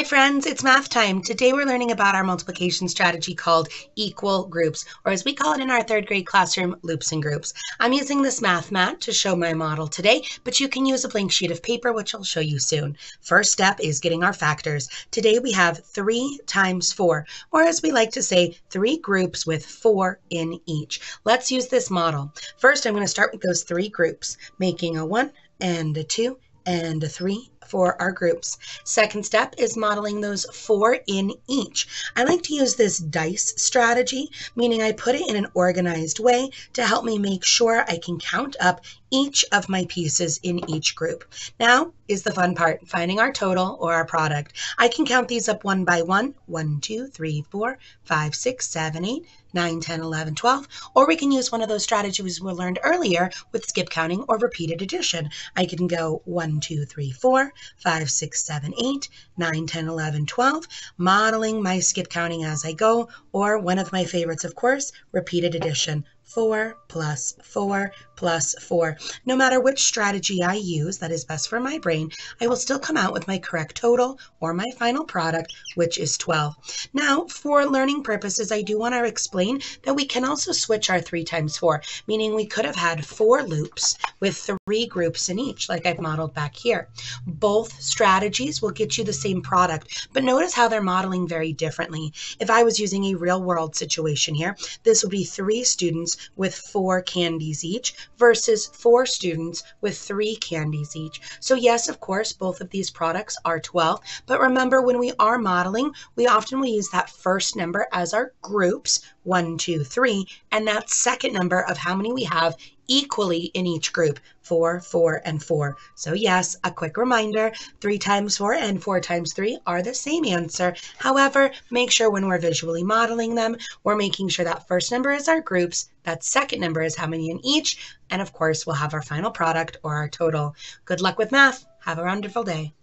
Hi friends, it's math time. Today we're learning about our multiplication strategy called equal groups, or as we call it in our third grade classroom, loops and groups. I'm using this math mat to show my model today, but you can use a blank sheet of paper, which I'll show you soon. First step is getting our factors. Today we have 3 times 4, or as we like to say, three groups with 4 in each. Let's use this model. First, I'm going to start with those three groups, making a 1 and a 2 and a 3 for our groups. Second step is modeling those four in each. I like to use this dice strategy, meaning I put it in an organized way to help me make sure I can count up each of my pieces in each group. Now is the fun part, finding our total or our product. I can count these up one by one, one, two, three, four, five, six, seven, eight, 9, 10, 11, 12, or we can use one of those strategies we learned earlier with skip counting or repeated addition. I can go 1, 2, 3, 4, 5, 6, 7, 8, 9, 10, 11, 12, modeling my skip counting as I go, or one of my favorites, of course, repeated addition. 4 plus 4 plus 4. No matter which strategy I use that is best for my brain, I will still come out with my correct total or my final product, which is 12. Now, for learning purposes, I do want to explain that we can also switch our 3 times 4, meaning we could have had four loops with three groups in each, like I've modeled back here. Both strategies will get you the same product, but notice how they're modeling very differently. If I was using a real world situation here, this would be three with four candies each versus four students with three candies each. So yes, of course, both of these products are 12, but remember when we are modeling, we often will use that first number as our groups, one, two, three, and that second number of how many we have equally in each group, four, four, and four. So yes, a quick reminder, three times four and four times three are the same answer. However, make sure when we're visually modeling them, we're making sure that first number is our groups, that second number is how many in each, and of course, we'll have our final product or our total. Good luck with math. Have a wonderful day.